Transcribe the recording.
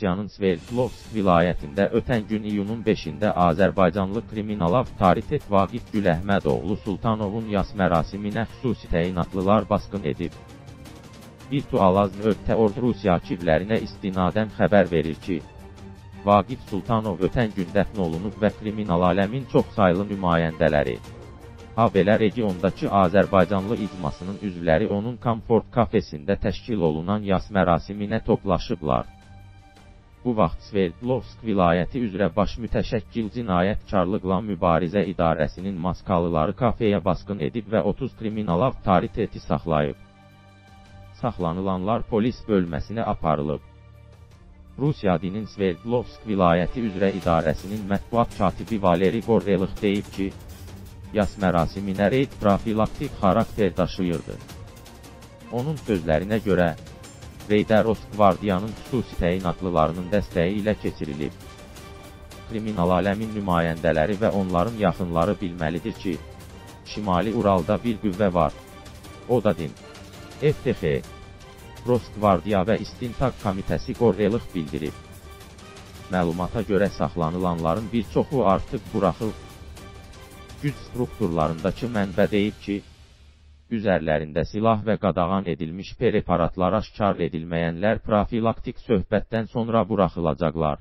Rusiyanın Sverdlovsk vilayətində ötən gün iyunun 5-də Azərbaycanlı kriminal avtoritet Vaqif Güləhmədoğlu Sultanovun yas mərasiminə xüsusi təyinatlılar basqın edib. Virtualaz nöqtə org Rusiya arxivlərinə istinadən xəbər verir ki, Vaqif Sultanov ötən gün dəfn olunub və kriminal aləmin çoxsaylı nümayəndələri, habelə regiondakı Azərbaycanlı icmasının üzvləri onun Komfort kafesində təşkil olunan yas mərasiminə toplaşıblar. Bu vaxt Sverdlovsk vilayəti üzrə baş mütəşəkkil cinayətkarlıqla mübarizə idarəsinin maskalıları kafeyə basqın edib və 30 kriminal avtoriteti saxlayıb. Saxlanılanlar polis bölməsinə aparılıb. Rusiyadinin Sverdlovsk vilayəti üzrə idarəsinin mətbuat katibi Valeri Gorelıq deyib ki, yas mərasiminə reyd profilaktik xarakter daşıyırdı. Onun sözlərinə görə, reydə Rosgvardiyanın xüsusi təyinatlılarının dəstəyi ilə keçirilib. Kriminal aləmin nümayəndələri və onların yaxınları bilməlidir ki, Şimali Uralda bir qüvvə var. O da din. FTX, Rosgvardiya və İstintaq Komitəsi Qorelıq bildirib. Məlumata görə saxlanılanların bir çoxu artıq buraxılıb. Güc strukturlarındakı mənbə deyib ki, üzərlərində silah və qadağan edilmiş preparatlar aşkar edilməyənlər profilaktik söhbətdən sonra buraxılacaqlar.